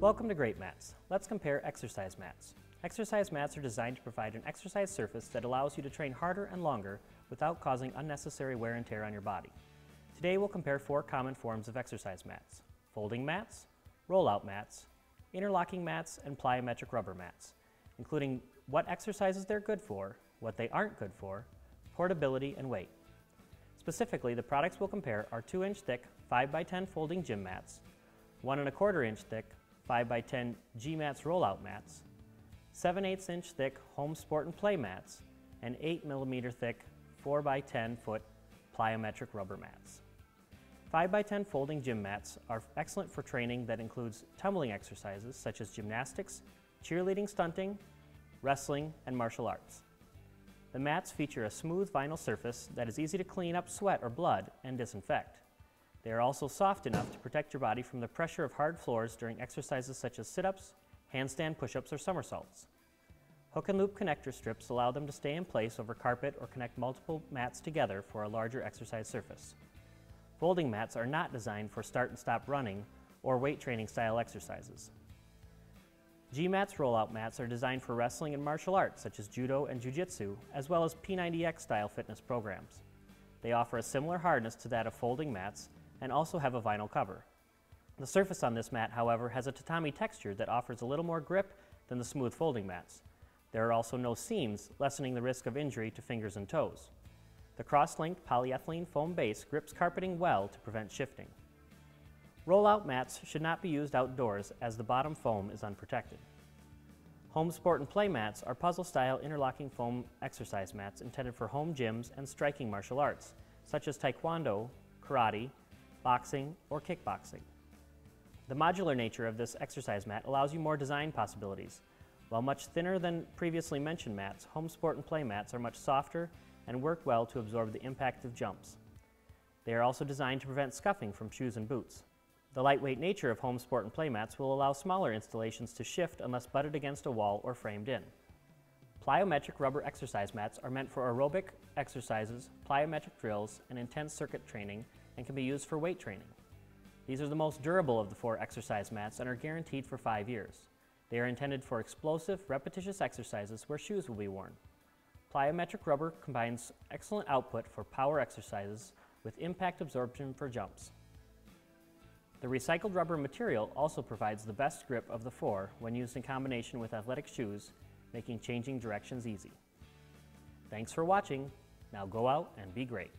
Welcome to Great Mats. Let's compare exercise mats. Exercise mats are designed to provide an exercise surface that allows you to train harder and longer without causing unnecessary wear and tear on your body. Today we'll compare four common forms of exercise mats. Folding mats, rollout mats, interlocking mats, and plyometric rubber mats, including what exercises they're good for, what they aren't good for, portability, and weight. Specifically, the products we'll compare are 2 inch thick 5x10 folding gym mats, 1 and a quarter inch thick 5x10 G-Mats rollout mats, 7 8 inch thick home sport and play mats, and 8 millimeter thick 4x10 foot plyometric rubber mats. 5x10 folding gym mats are excellent for training that includes tumbling exercises such as gymnastics, cheerleading stunting, wrestling, and martial arts. The mats feature a smooth vinyl surface that is easy to clean up sweat or blood and disinfect. They are also soft enough to protect your body from the pressure of hard floors during exercises such as sit-ups, handstand push-ups, or somersaults. Hook and loop connector strips allow them to stay in place over carpet or connect multiple mats together for a larger exercise surface. Folding mats are not designed for start and stop running or weight training style exercises. G-Mats rollout mats are designed for wrestling and martial arts such as judo and jiu-jitsu, as well as P90X style fitness programs. They offer a similar hardness to that of folding mats and also have a vinyl cover. The surface on this mat, however, has a tatami texture that offers a little more grip than the smooth folding mats. There are also no seams, lessening the risk of injury to fingers and toes. The cross-linked polyethylene foam base grips carpeting well to prevent shifting. Rollout mats should not be used outdoors as the bottom foam is unprotected. Home sport and play mats are puzzle-style interlocking foam exercise mats intended for home gyms and striking martial arts, such as taekwondo, karate, boxing, or kickboxing. The modular nature of this exercise mat allows you more design possibilities. While much thinner than previously mentioned mats, home sport and play mats are much softer and work well to absorb the impact of jumps. They are also designed to prevent scuffing from shoes and boots. The lightweight nature of home sport and play mats will allow smaller installations to shift unless butted against a wall or framed in. Plyometric rubber exercise mats are meant for aerobic exercises, plyometric drills, and intense circuit training and can be used for weight training. These are the most durable of the four exercise mats and are guaranteed for five years. They are intended for explosive, repetitious exercises where shoes will be worn. Plyometric rubber combines excellent output for power exercises with impact absorption for jumps. The recycled rubber material also provides the best grip of the four when used in combination with athletic shoes, making changing directions easy. Thanks for watching. Now go out and be great.